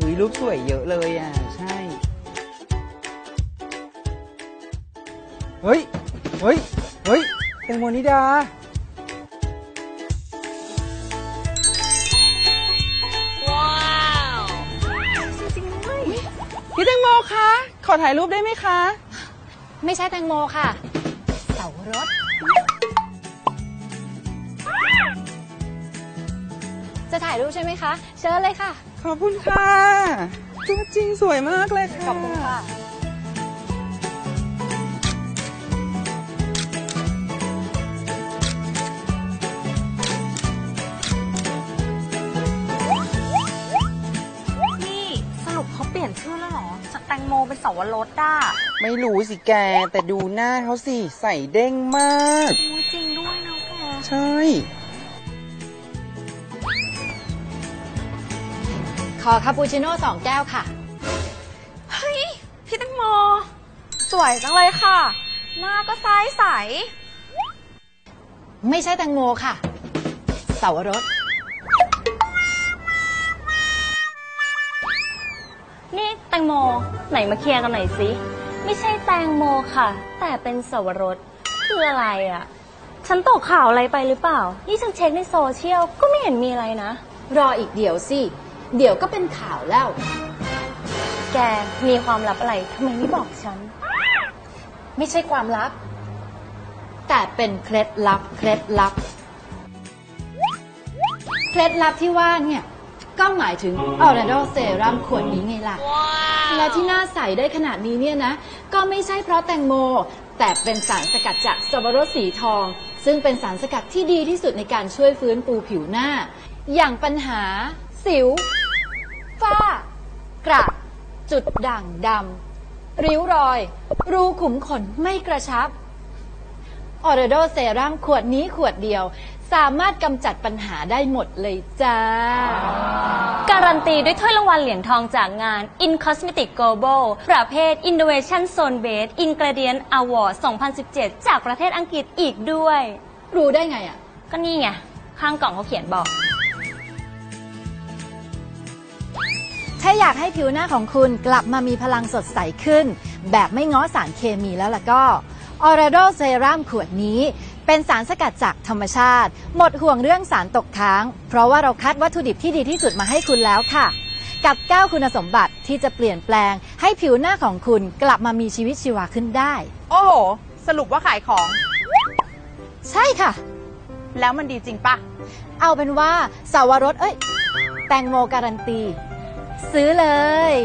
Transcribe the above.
อุ้ยรูปสวยเยอะเลยอะ ใช่ เฮ้ย เฮ้ย เฮ้ยแตงโมนิดาพี่แตงโมคะ ขอถ่ายรูปได้ไหมคะ ไม่ใช่แตงโมค่ะ เสารถ จะถ่ายรูปใช่ไหมคะ เชิญเลยค่ะ ขอบคุณค่ะตัวจริงสวยมากเลยค่ะ ขอบคุณค่ะ นี่สรุปเขาเปลี่ยนชื่อแล้วเหรอ จากแตงโมเป็นสวรสอะไม่รู้สิแก แต่ดูหน้าเขาสิ ใส่เด้งมากโอ้ยจริงด้วยนะแก ใช่ ขอคาปูชิโน่สองแก้วค่ะ เฮ้ย พี่แตงโม สวยจังเลยค่ะ หน้าก็ใสใส ไม่ใช่แตงโมค่ะ เสาวรส นี่แตงโมไหนมาเคลียร์กันหน่อยสิ ไม่ใช่แตงโมค่ะ แต่เป็นสวรสคืออะไรอะ่ะ ฉันตกข่าวอะไรไปหรือเปล่า นี่ฉันเช็คในโซเชียลก็ไม่เห็นมีอะไรนะ รออีกเดี๋ยวสิ เดี๋ยวก็เป็นข่าวแล้ว แกมีความลับอะไรทำไมไม่บอกฉัน ไม่ใช่ความลับ แต่เป็นเคล็ดลับ เคล็ดลับ เคล็ดลับที่ว่าเนี่ย ก็หมายถึงออร์โดเซรั่มขวดนี้ไงล่ะ และที่หน้าใสได้ขนาดนี้เนี่ยนะ ก็ไม่ใช่เพราะแตงโม แต่เป็นสารสกัดจากสับปะรดสีทอง ซึ่งเป็นสารสกัดที่ดีที่สุดในการช่วยฟื้นฟูผิวหน้า อย่างปัญหาสิว ฝ้ากระ จุดด่างดำ ริ้วรอย รูขุมขนไม่กระชับ ออร์โดเซรั่มขวดนี้ขวดเดียว สามารถกำจัดปัญหาได้หมดเลยจ้า การันตีด้วยถ้วยรางวัลเหรียญทองจากงาน In Cosmetic Global ประเภท Innovation Zone Based Ingredient Award 2017 จากประเทศอังกฤษอีกด้วย รู้ได้ไงอะก็นี่ไง ข้างกล่องเขาเขียนบอกาอยากให้ผิวหน้าของคุณกลับมามีพลังสดใสขึ้น แบบไม่ง้อสารเคมีแล้วล่ะก็ออร์โดเซรั่มขวดนี้ เป็นสารสกัดจากธรรมชาติ หมดห่วงเรื่องสารตกค้าง เพราะว่าเราคัดวัตถุดิบที่ดีที่สุดมาให้คุณแล้วค่ะ กับ 9 คุณสมบัติที่จะเปลี่ยนแปลง ให้ผิวหน้าของคุณกลับมามีชีวิตชีวาขึ้นได้ โอ้โห สรุปว่าขายของ ใช่ค่ะ แล้วมันดีจริงปะเอาเป็นว่าสาวรสเอ้ย แตงโมการันตี ซื้อเลย